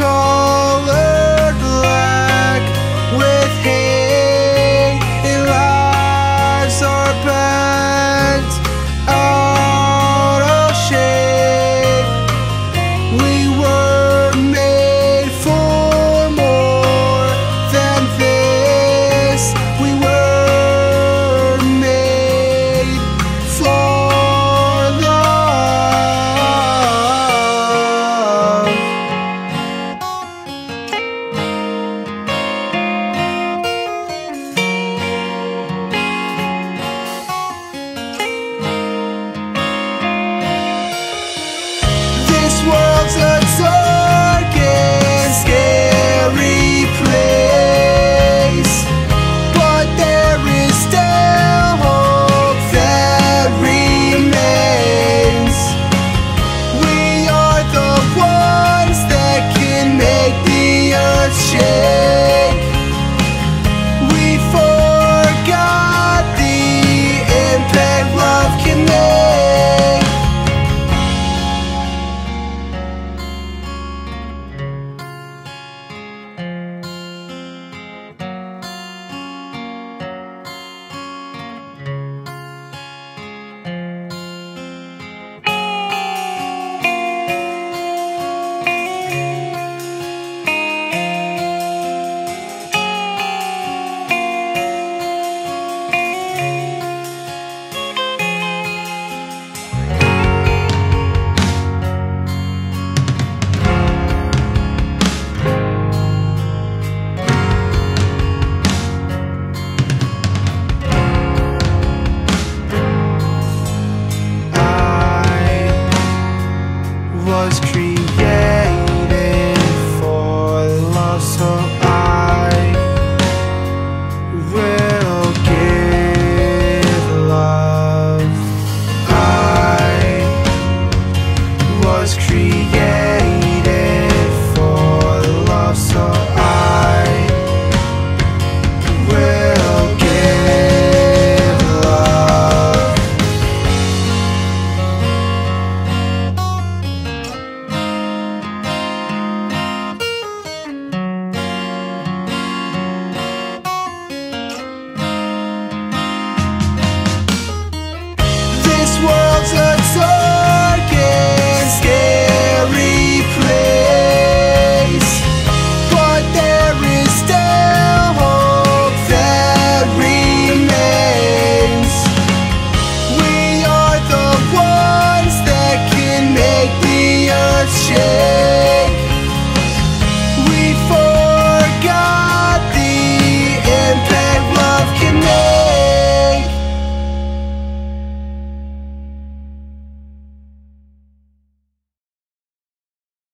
streets was treated.